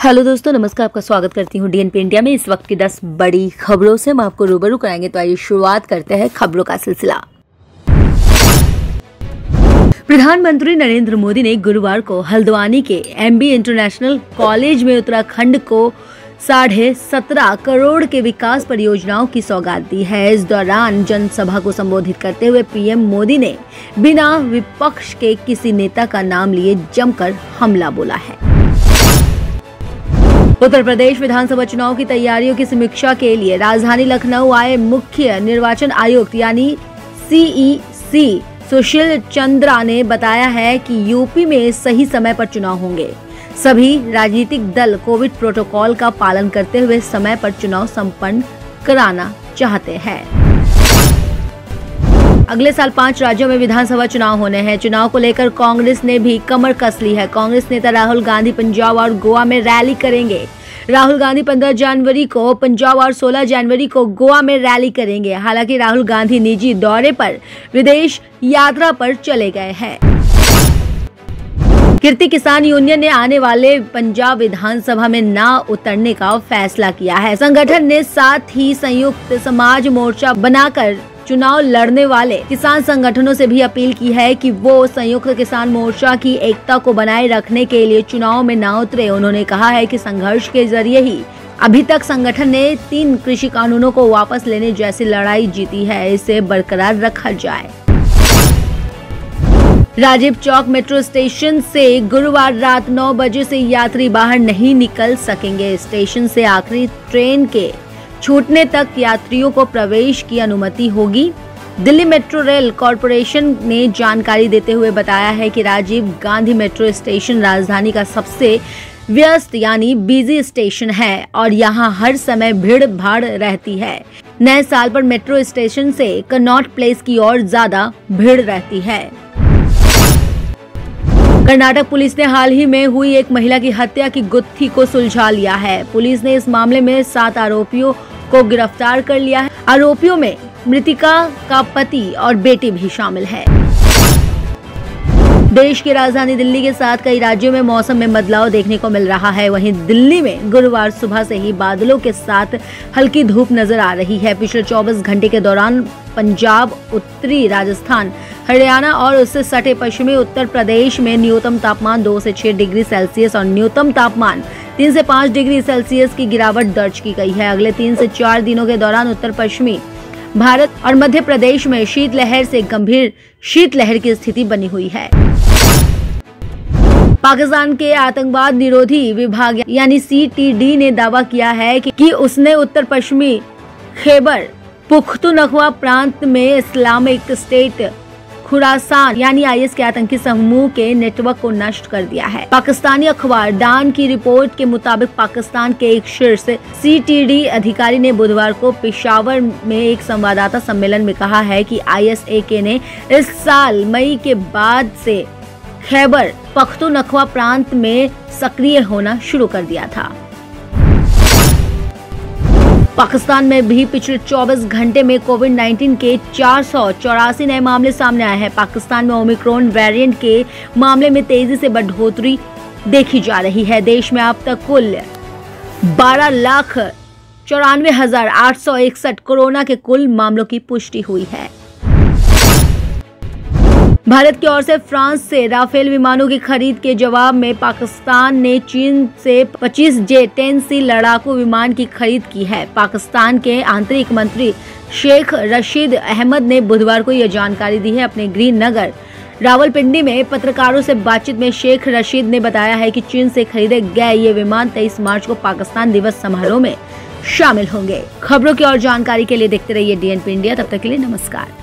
Hello दोस्तों, नमस्कार, आपका स्वागत करती हूँ डीएनपी इंडिया में। इस वक्त की 10 बड़ी खबरों से हम आपको रूबरू कराएँगे तो आइए शुरुआत करते हैं खबरों का सिलसिला। प्रधानमंत्री नरेंद्र मोदी ने गुरुवार को हल्द्वानी के एमबी इंटरनेशनल कॉलेज में उत्तराखंड को साढ़े सत्रह करोड़ के विकास परियोजनाओं की सौगात दी है। इस दौरान जनसभा को संबोधित करते हुए पीएम मोदी ने बिना विपक्ष के किसी नेता का नाम लिए जमकर हमला बोला है। उत्तर प्रदेश विधानसभा चुनाव की तैयारियों की समीक्षा के लिए राजधानी लखनऊ आए मुख्य निर्वाचन आयुक्त, यानी सीईसी सुशील चंद्रा ने बताया है कि यूपी में सही समय पर चुनाव होंगे। सभी राजनीतिक दल कोविड प्रोटोकॉल का पालन करते हुए समय पर चुनाव संपन्न कराना चाहते हैं। अगले साल पाँच राज्यों में विधानसभा चुनाव होने हैं। चुनाव को लेकर कांग्रेस ने भी कमर कस ली है। कांग्रेस नेता राहुल गांधी पंजाब और गोवा में रैली करेंगे। राहुल गांधी 15 जनवरी को, पंजाब और 16 जनवरी को गोवा में रैली करेंगे। हालाँकि राहुल गांधी निजी दौरे पर विदेश यात्रा पर चले गए हैं। कीर्ति किसान यूनियन ने आने वाले पंजाब विधानसभा में ना उतरने का फैसला किया है। संगठन ने साथ ही संयुक्त समाज मोर्चा बनाकर चुनाव लड़ने वाले किसान संगठनों से भी अपील की है कि वो संयुक्त किसान मोर्चा की एकता को बनाए रखने के लिए चुनाव में न उतरे। उन्होंने कहा है कि संघर्ष के ज़रिए ही अभी तक संगठन ने तीन कृषि कानूनों को वापस लेने जैसी लड़ाई जीती है। इसे बरकरार रखा जाए। राजीव चौक मेट्रो स्टेशन से गुरुवार रात 9 बजे से यात्री बाहर नहीं निकल सकेंगे। स्टेशन से आखिरी ट्रेन के छूटने तक यात्रियों को प्रवेश की अनुमति होगी। दिल्ली मेट्रो रेल कॉरपोरेशन ने जानकारी देते हुए बताया है कि राजीव गांधी मेट्रो स्टेशन राजधानी का सबसे व्यस्त यानी बिज़ी स्टेशन है और यहाँ हर समय भीड़ भाड़ रहती है। नए साल पर मेट्रो स्टेशन से कनॉट प्लेस की ओर ज़्यादा भीड़ रहती है। कर्नाटक पुलिस ने हाल ही में हुई एक महिला की हत्या की गुत्थी को सुलझा लिया है। पुलिस ने इस मामले में सात आरोपियों को गिरफ़्तार कर लिया है। आरोपियों में मृतिका का पति और बेटी भी शामिल है। देश की राजधानी दिल्ली के साथ कई राज्यों में मौसम में बदलाव देखने को मिल रहा है। वहीं दिल्ली में गुरुवार सुबह से ही बादलों के साथ हल्की धूप नज़र आ रही है। पिछले 24 घंटे के दौरान पंजाब उत्तरी राजस्थान हरियाणा और उससे सटे पश्चिमी उत्तर प्रदेश में न्यूनतम तापमान 2 से 6 डिग्री सेल्सियस और न्यूनतम तापमान तीन से पाँच डिग्री सेल्सियस की गिरावट दर्ज की गई है। अगले तीन से चार दिनों के दौरान उत्तर पश्चिमी भारत और मध्य प्रदेश में शीतलहर से गंभीर शीतलहर की स्थिति बनी हुई है। पाकिस्तान के आतंकवाद निरोधी विभाग यानी सीटीडी ने दावा किया है कि, कि उसने उत्तर पश्चिमी खैबर पुख्तनख्वा प्रांत में इस्लामिक स्टेट खुरासान, यानी आईएस के आतंकी समूह के नेटवर्क को नष्ट कर दिया है। पाकिस्तानी अखबार डान की रिपोर्ट के मुताबिक पाकिस्तान के एक शीर्ष सीटीडी अधिकारी ने बुधवार को पिशावर में एक संवाददाता सम्मेलन में कहा है कि आईएसए ने इस साल मई के बाद से खैबर पख्तूनख्वा प्रांत में सक्रिय होना शुरू कर दिया था। पाकिस्तान में भी पिछले 24 घंटे में कोविड 19 के चार सौ चौरासी नए मामले सामने आए हैं। पाकिस्तान में ओमिक्रॉन वेरिएंट के मामले में तेज़ी से बढ़ोतरी देखी जा रही है। देश में अब तक कुल 12 लाख चौरानवे हज़ार आठ सौ इकसठ कोरोना के कुल मामलों की पुष्टि हुई है। भारत की ओर से फ्रांस से राफेल विमानों की खरीद के जवाब में पाकिस्तान ने चीन से 25 जे टेन सी लड़ाकू विमान की खरीद की है। पाकिस्तान के आंतरिक मंत्री शेख रशीद अहमद ने बुधवार को यह जानकारी दी है अपने गृह नगर। रावलपिंडी में पत्रकारों से बातचीत में शेख रशीद ने बताया है कि चीन से खरीदे गए ये विमान 23 मार्च को पाकिस्तान दिवस समारोह में शामिल होंगे। खबरों की और जानकारी के लिए देखते रहिए डीएनपी इंडिया। तब तक के लिए नमस्कार।